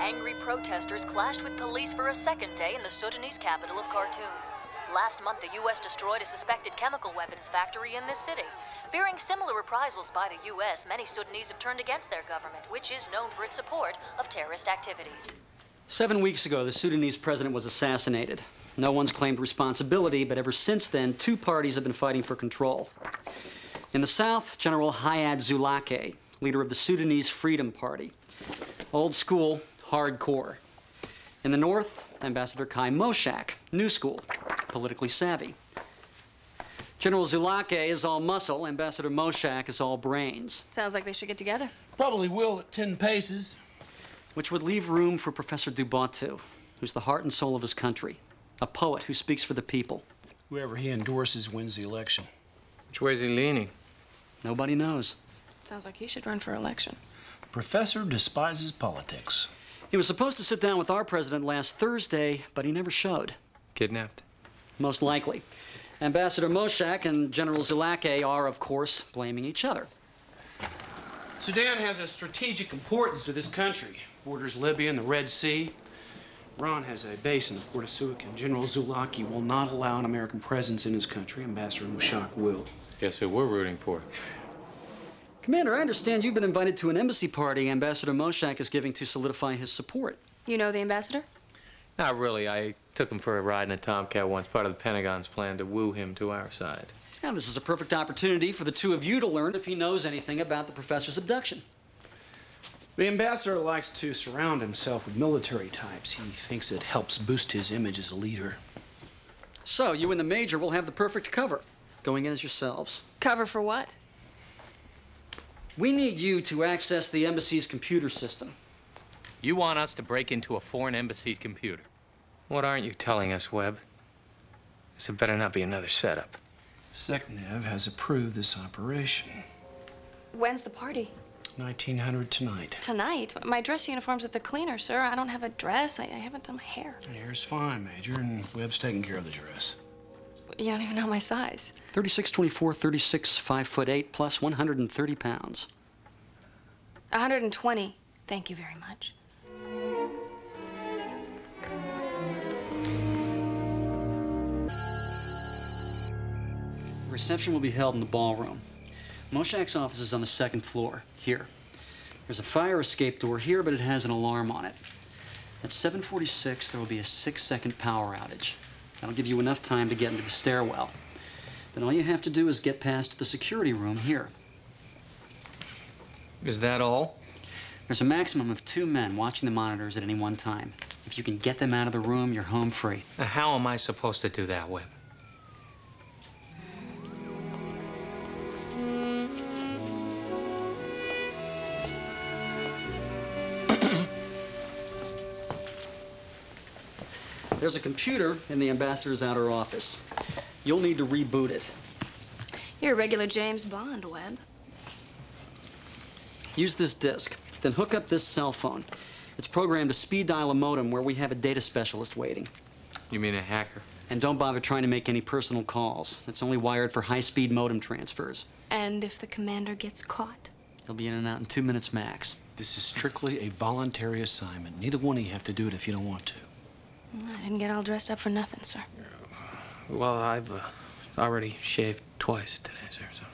Angry protesters clashed with police for a second day in the Sudanese capital of Khartoum. Last month, the U.S. destroyed a suspected chemical weapons factory in this city. Fearing similar reprisals by the U.S., many Sudanese have turned against their government, which is known for its support of terrorist activities. Seven weeks ago, the Sudanese president was assassinated. No one's claimed responsibility, but ever since then, two parties have been fighting for control. In the south, General Hayat Zulake, leader of the Sudanese Freedom Party. Old school, hardcore. In the north, Ambassador Kai Moshak, new school, politically savvy. General Zulake is all muscle, Ambassador Moshak is all brains, Sounds like they should get together. Probably will at 10 paces. which would leave room for Professor Dubatu, who's the heart and soul of his country, a poet who speaks for the people. Whoever he endorses wins the election. Which way is he leaning? Nobody knows. Sounds like he should run for election. Professor despises politics. He was supposed to sit down with our president last Thursday, but he never showed. Kidnapped? Most likely. Ambassador Moshak and General Zulake are, of course, blaming each other. Sudan has a strategic importance to this country. Borders Libya and the Red Sea. Iran has a base in the port of Suakin. General Zulake will not allow an American presence in his country. Ambassador Moshak will. Guess who we're rooting for? Commander, I understand you've been invited to an embassy party Ambassador Moshak is giving to solidify his support. You know the ambassador? Not really. I took him for a ride in a Tomcat once, part of the Pentagon's plan to woo him to our side. Now, this is a perfect opportunity for the two of you to learn if he knows anything about the professor's abduction. The ambassador likes to surround himself with military types. He thinks it helps boost his image as a leader. So, you and the Major will have the perfect cover, going in as yourselves. Cover for what? We need you to access the embassy's computer system. You want us to break into a foreign embassy's computer? What aren't you telling us, Webb? This had better not be another setup. SecNav has approved this operation. When's the party? 1900 tonight. Tonight. My dress uniform's at the cleaner, sir. I don't have a dress. I, I haven't done my hair. Hair's fine, Major, and Webb's taking care of the dress. You don't even know my size. 36, 24, 36, 5 foot 8, plus 130 pounds. 120. Thank you very much. The reception will be held in the ballroom. Moshak's office is on the second floor, here. There's a fire escape door here, but it has an alarm on it. At 7:46, there will be a six-second power outage. That'll give you enough time to get into the stairwell. Then all you have to do is get past the security room here. Is that all? There's a maximum of two men watching the monitors at any one time. If you can get them out of the room, you're home free. Now, how am I supposed to do that, Webb? There's a computer in the ambassador's outer office. You'll need to reboot it. You're a regular James Bond, Webb. Use this disk, then hook up this cell phone. It's programmed to speed dial a modem where we have a data specialist waiting. You mean a hacker? And don't bother trying to make any personal calls. It's only wired for high-speed modem transfers. And if the commander gets caught? He'll be in and out in two minutes max. This is strictly a voluntary assignment. Neither one of you have to do it if you don't want to. I didn't get all dressed up for nothing, sir. Well, I've uh, already shaved twice today, sir, so.